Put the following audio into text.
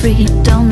freedom